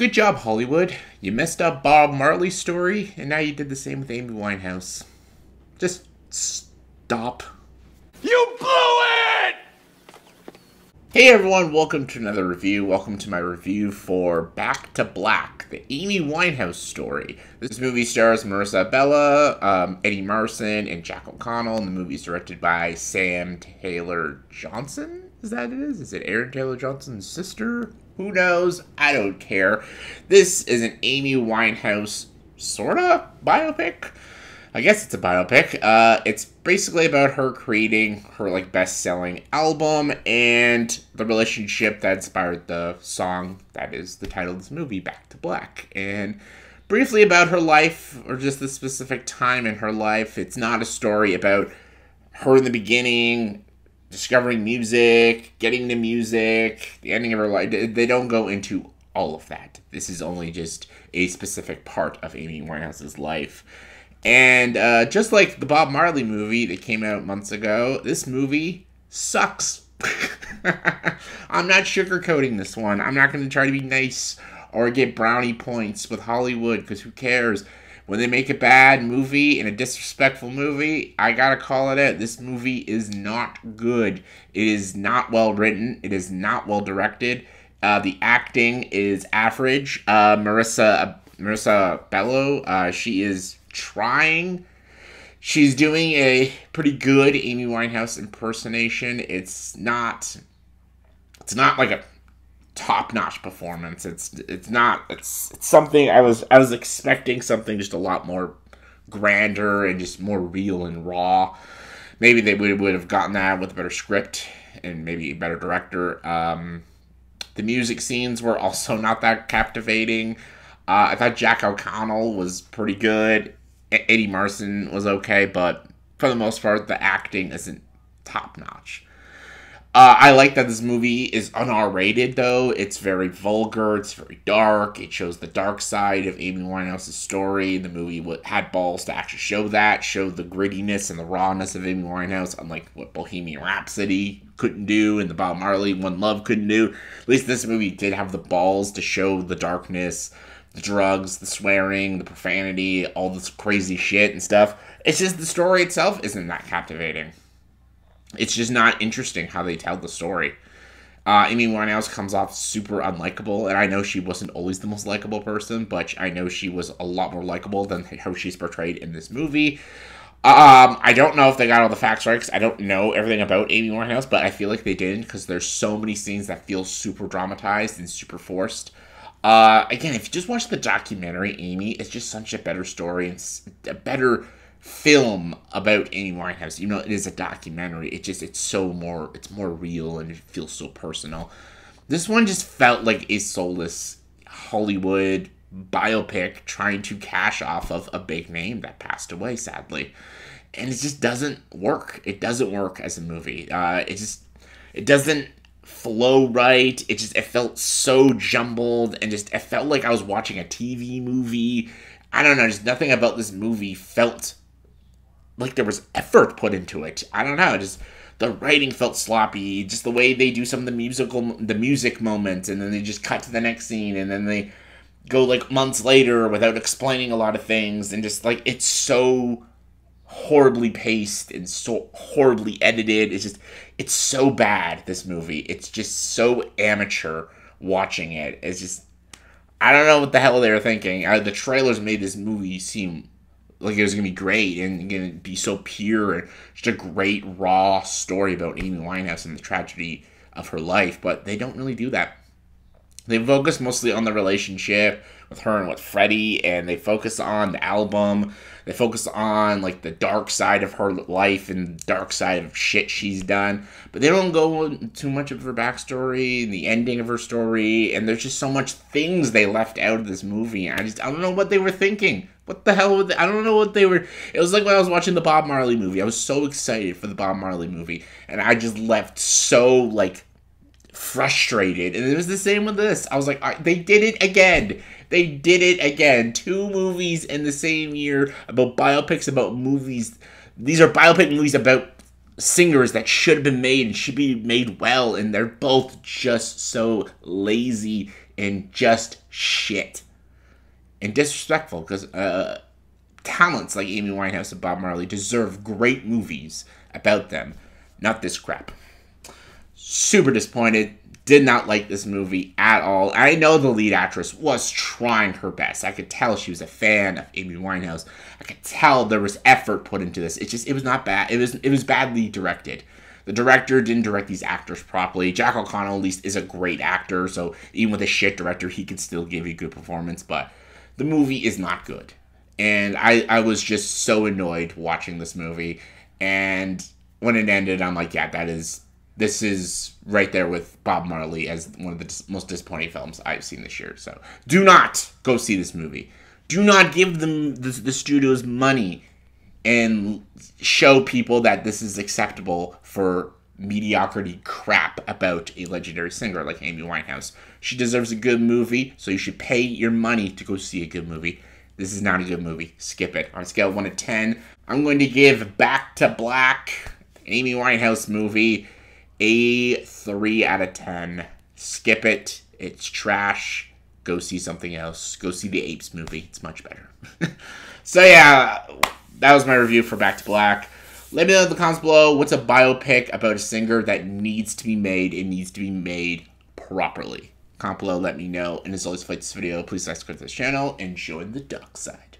Good job, Hollywood. You messed up Bob Marley's story, and now you did the same with Amy Winehouse. Just stop. You blew it! Hey everyone, welcome to another review. Welcome to my review for Back to Black, the Amy Winehouse story. This movie stars Marisa Abela, um, Eddie Marsan, and Jack O'Connell, and the movie is directed by Sam Taylor Johnson. Is that it is? Is it Aaron Taylor Johnson's sister? Who knows? I don't care. This is an Amy Winehouse sorta biopic. I guess it's a biopic. Uh, it's basically about her creating her like best-selling album and the relationship that inspired the song that is the title of this movie, Back to Black. And briefly about her life or just the specific time in her life. It's not a story about her in the beginning discovering music, getting the music, the ending of her life. They don't go into all of that. This is only just a specific part of Amy Winehouse's life. And uh, just like the Bob Marley movie that came out months ago, this movie sucks. I'm not sugarcoating this one. I'm not going to try to be nice or get brownie points with Hollywood because who cares? when they make a bad movie and a disrespectful movie, I gotta call it out. This movie is not good. It is not well written. It is not well directed. Uh, the acting is average. Uh, Marisa Marisa Abela, uh, she is trying. She's doing a pretty good Amy Winehouse impersonation. It's not. It's not like a top notch performance. It's it's not it's it's something I was I was expecting something just a lot more grander and just more real and raw. Maybe they would would have gotten that with a better script and maybe a better director. Um, the music scenes were also not that captivating. Uh, I thought Jack O'Connell was pretty good. Eddie Marsan was okay, but for the most part, the acting isn't top notch. Uh, I like that this movie is unr rated, though. It's very vulgar. It's very dark. It shows the dark side of Amy Winehouse's story. The movie had balls to actually show that, show the grittiness and the rawness of Amy Winehouse, unlike what Bohemian Rhapsody couldn't do and the Bob Marley One Love couldn't do. At least this movie did have the balls to show the darkness, the drugs, the swearing, the profanity, all this crazy shit and stuff. It's just the story itself isn't that captivating it's just not interesting how they tell the story. Uh, Amy Winehouse comes off super unlikable, and I know she wasn't always the most likable person, but I know she was a lot more likable than how she's portrayed in this movie. Um, I don't know if they got all the facts right because I don't know everything about Amy Winehouse, but I feel like they didn't because there's so many scenes that feel super dramatized and super forced. Uh, again, if you just watch the documentary, Amy, it's just such a better story and a better film about Amy Winehouse. You know, it is a documentary. It just it's so more it's more real and it feels so personal. This one just felt like a soulless Hollywood biopic trying to cash off of a big name that passed away sadly. And it just doesn't work. It doesn't work as a movie. Uh it just it doesn't flow right. It just it felt so jumbled and just it felt like I was watching a TV movie. I don't know, just nothing about this movie felt like there was effort put into it. I don't know, just the writing felt sloppy, just the way they do some of the musical the music moments and then they just cut to the next scene and then they go like months later without explaining a lot of things and just like it's so horribly paced and so horribly edited. It's just it's so bad this movie. It's just so amateur watching it. It's just I don't know what the hell they were thinking. Uh, the trailers made this movie seem like it was gonna be great and gonna be so pure and just a great raw story about Amy Winehouse and the tragedy of her life, but they don't really do that. They focus mostly on the relationship with her and with Freddie, and they focus on the album. They focus on like the dark side of her life and dark side of shit she's done, but they don't go too much of her backstory and the ending of her story. And there's just so much things they left out of this movie. I just I don't know what they were thinking. What the hell? They, I don't know what they were. It was like when I was watching the Bob Marley movie. I was so excited for the Bob Marley movie, and I just left so like frustrated. And it was the same with this. I was like, they did it again. They did it again. Two movies in the same year about biopics about movies. These are biopic movies about singers that should have been made and should be made well, and they're both just so lazy and just shit and disrespectful because uh, talents like Amy Winehouse and Bob Marley deserve great movies about them, not this crap. Super disappointed. Did not like this movie at all. I know the lead actress was trying her best. I could tell she was a fan of Amy Winehouse. I could tell there was effort put into this. It just it was not bad. It was it was badly directed. The director didn't direct these actors properly. Jack O'Connell at least is a great actor, so even with a shit director, he can still give you a good performance. But the movie is not good, and I I was just so annoyed watching this movie. And when it ended, I'm like, yeah, that is this is right there with Bob Marley as one of the dis- most disappointing films I've seen this year. So do not go see this movie. Do not give them the, the studios money and show people that this is acceptable for mediocrity crap about a legendary singer like Amy Winehouse. She deserves a good movie, so you should pay your money to go see a good movie. This is not a good movie. Skip it. On a scale of 1 to 10, I'm going to give Back to Black, Amy Winehouse movie, a 3 out of 10. Skip it. It's trash. Go see something else. Go see the Apes movie. It's much better. so, yeah, that was my review for Back to Black. Let me know in the comments below what's a biopic about a singer that needs to be made. It needs to be made properly. Comment below, let me know. And as always, if you like this video, please subscribe to this channel and join the dark side.